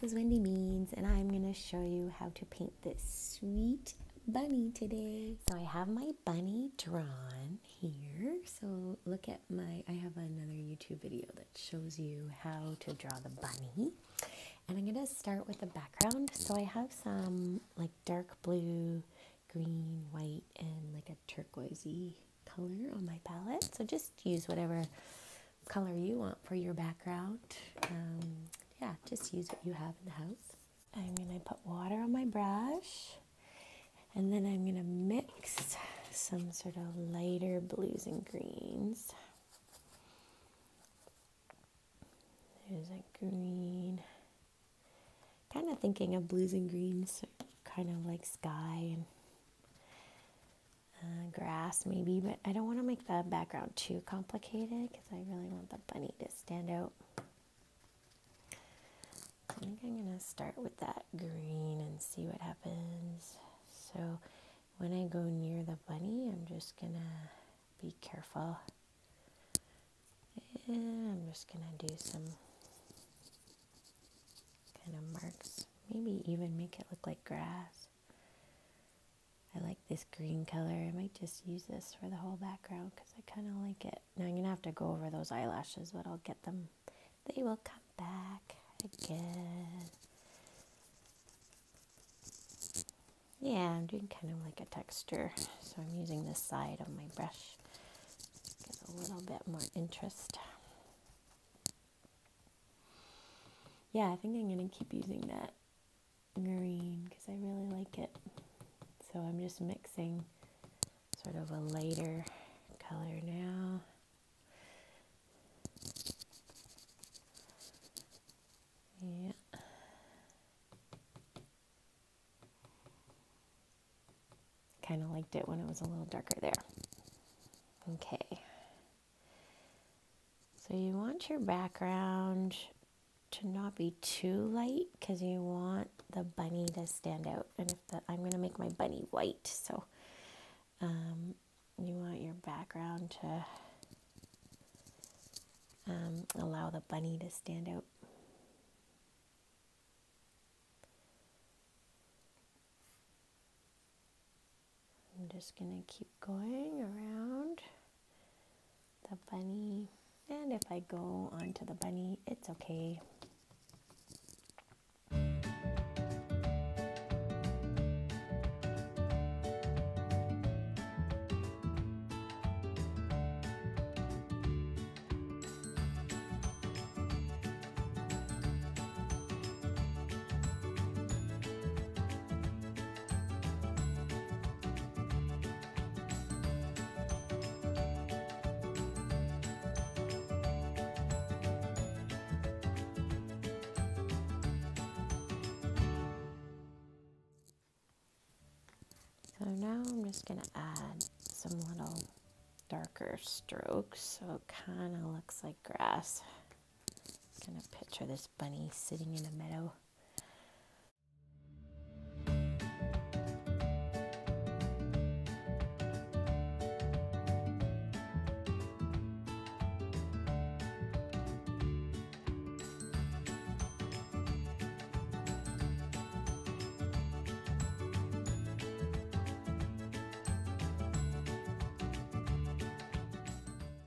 this is Wendy Meades, and I'm going to show you how to paint this sweet bunny today. So I have my bunny drawn here. So look at my, I have another YouTube video that shows you how to draw the bunny. And I'm going to start with the background. So I have some like dark blue, green, white, and like a turquoisey color on my palette. So just use whatever color you want for your background. Um, yeah, just use what you have in the house. I'm going to put water on my brush and then I'm going to mix some sort of lighter blues and greens. There's a green. Kind of thinking of blues and greens, kind of like sky and uh, grass maybe, but I don't want to make the background too complicated because I really want the bunny to stand out. I think I'm going to start with that green and see what happens. So when I go near the bunny, I'm just going to be careful. And I'm just going to do some kind of marks. Maybe even make it look like grass. I like this green color. I might just use this for the whole background because I kind of like it. Now I'm going to have to go over those eyelashes, but I'll get them. They will come back again. Yeah, I'm doing kind of like a texture. So I'm using this side of my brush. Get a little bit more interest. Yeah, I think I'm going to keep using that green because I really like it. So I'm just mixing sort of a lighter color now. Yeah. Kind of liked it when it was a little darker there. Okay. So you want your background to not be too light because you want the bunny to stand out. And if the, I'm going to make my bunny white, so um, you want your background to um, allow the bunny to stand out. I'm just going to keep going around the bunny. And if I go onto the bunny, it's okay. So now I'm just going to add some little darker strokes so it kind of looks like grass. Kind of picture this bunny sitting in a meadow.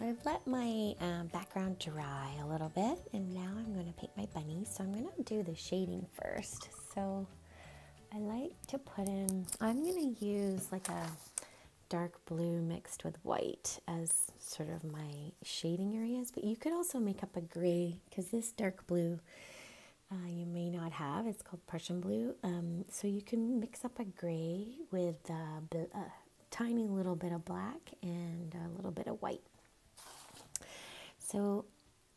So I've let my um, background dry a little bit and now I'm going to paint my bunny. So I'm going to do the shading first. So I like to put in, I'm going to use like a dark blue mixed with white as sort of my shading areas. But you could also make up a gray because this dark blue uh, you may not have. It's called Prussian blue. Um, so you can mix up a gray with uh, a tiny little bit of black and a little bit of white. So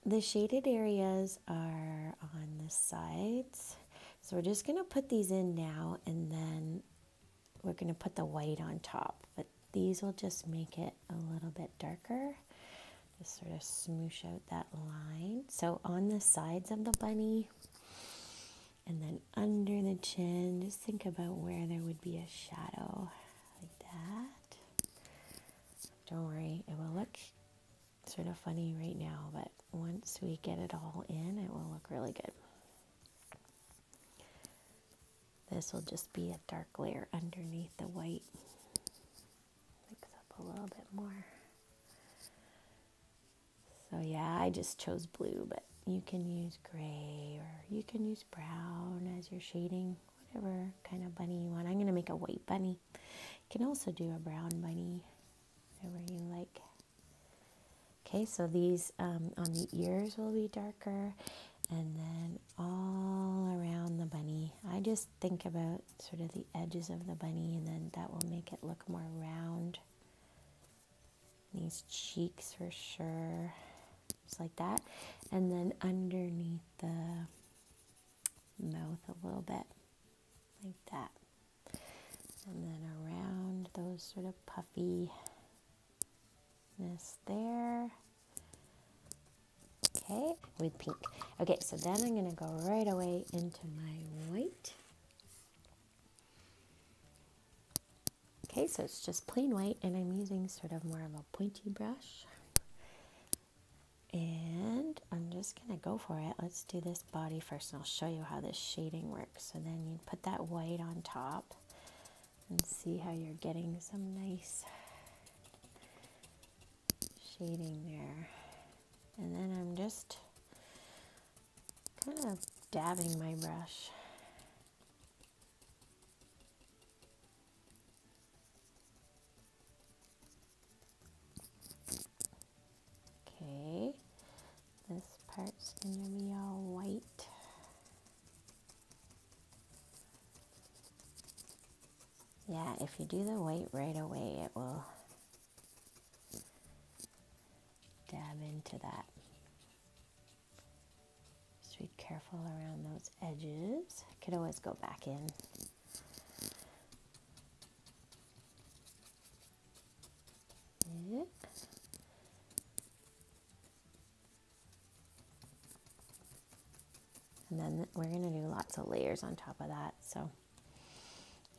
the shaded areas are on the sides. So we're just going to put these in now and then we're going to put the white on top. But these will just make it a little bit darker. Just sort of smoosh out that line. So on the sides of the bunny and then under the chin, just think about where there would be a shadow like that. Don't worry, it will look sort of funny right now, but once we get it all in, it will look really good. This will just be a dark layer underneath the white. Mix up a little bit more. So yeah, I just chose blue, but you can use gray or you can use brown as your shading, whatever kind of bunny you want. I'm going to make a white bunny. You can also do a brown bunny, whatever you like. Okay, so these um, on the ears will be darker and then all around the bunny. I just think about sort of the edges of the bunny and then that will make it look more round. These cheeks for sure just like that. And then underneath the mouth a little bit, like that. And then around those sort of puffy this there. Okay, with pink. Okay, so then I'm going to go right away into my white. Okay, so it's just plain white and I'm using sort of more of a pointy brush. And I'm just going to go for it. Let's do this body first and I'll show you how this shading works. So then you put that white on top and see how you're getting some nice shading there. And then I'm just kind of dabbing my brush. Okay, this part's going to be all white. Yeah, if you do the white right away, it will dab into that. Just be careful around those edges. I Could always go back in. And then we're going to do lots of layers on top of that, so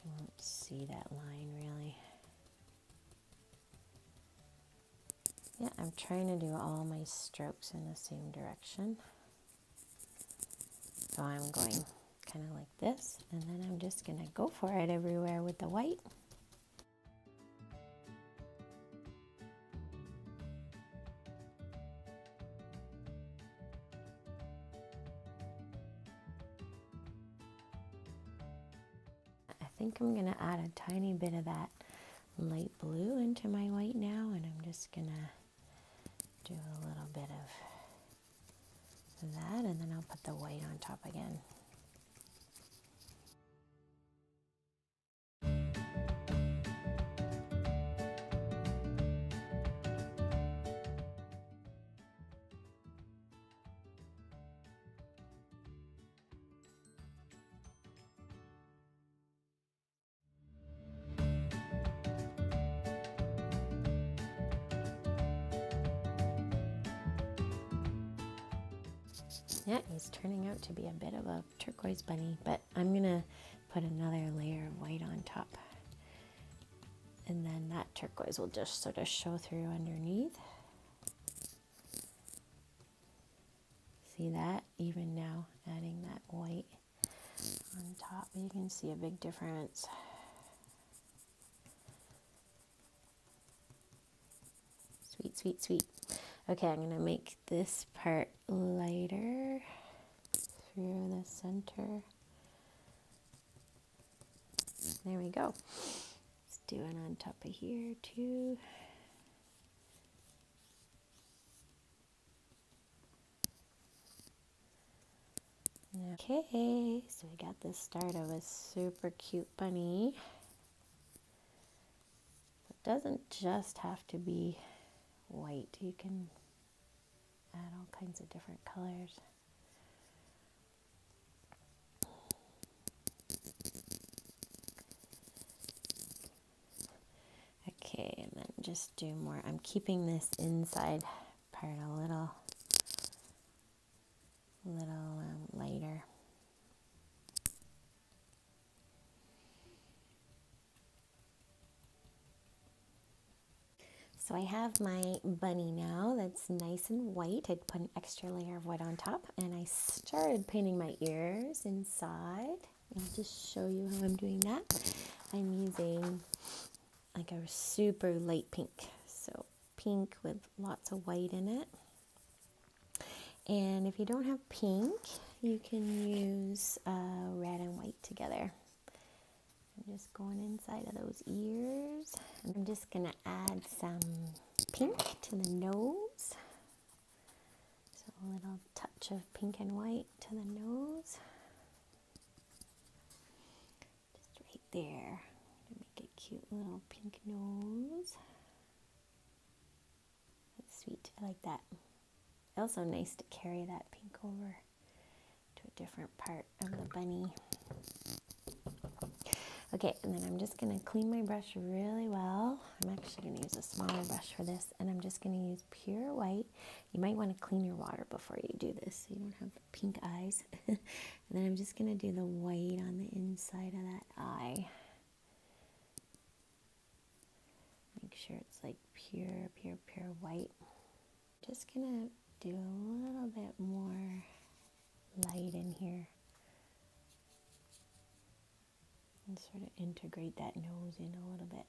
you won't see that line really. Yeah, I'm trying to do all my strokes in the same direction. So I'm going kind of like this, and then I'm just going to go for it everywhere with the white. I think I'm going to add a tiny bit of that light blue into my white now and I'm just going to do a little bit of that and then I'll put the white on top again. Yeah, he's turning out to be a bit of a turquoise bunny, but I'm gonna put another layer of white on top. And then that turquoise will just sort of show through underneath. See that? Even now, adding that white on top, you can see a big difference. Sweet, sweet, sweet. Okay, I'm going to make this part lighter through the center. There we go. Let's do it on top of here too. Okay, so we got the start of a super cute bunny. It doesn't just have to be white. You can add all kinds of different colors. Okay, and then just do more. I'm keeping this inside part a little, little um, lighter. So I have my bunny now that's nice and white. I'd put an extra layer of white on top and I started painting my ears inside. I'll just show you how I'm doing that. I'm using like a super light pink. So pink with lots of white in it. And if you don't have pink, you can use uh, red and white together. I'm just going inside of those ears. I'm just going to add some pink to the nose. So a little touch of pink and white to the nose. Just right there make a cute little pink nose. That's sweet. I like that. Also nice to carry that pink over to a different part of the bunny. Okay, and then I'm just going to clean my brush really well. I'm actually going to use a smaller brush for this, and I'm just going to use pure white. You might want to clean your water before you do this so you don't have pink eyes. and then I'm just going to do the white on the inside of that eye. Make sure it's like pure, pure, pure white. Just going to do a little bit more light in here. And sort of integrate that nose in a little bit.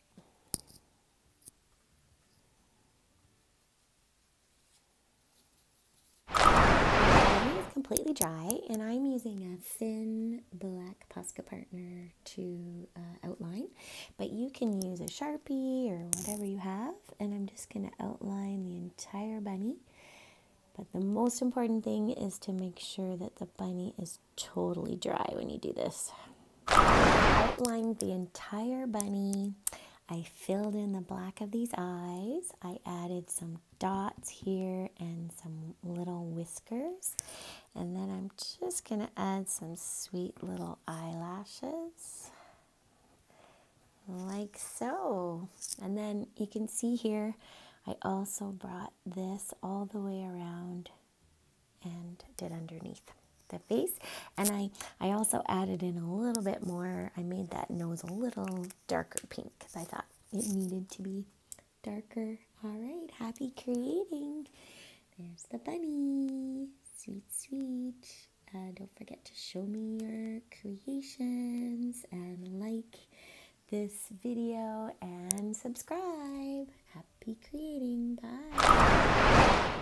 is completely dry and I'm using a thin black Posca partner to uh, outline but you can use a sharpie or whatever you have and I'm just going to outline the entire bunny but the most important thing is to make sure that the bunny is totally dry when you do this outlined the entire bunny. I filled in the black of these eyes. I added some dots here and some little whiskers. And then I'm just going to add some sweet little eyelashes. Like so. And then you can see here, I also brought this all the way around and did underneath the face. And I I also added in a little bit more. I made that nose a little darker pink because I thought it needed to be darker. All right happy creating. There's the bunny. Sweet sweet. Uh, don't forget to show me your creations and like this video and subscribe. Happy creating. Bye.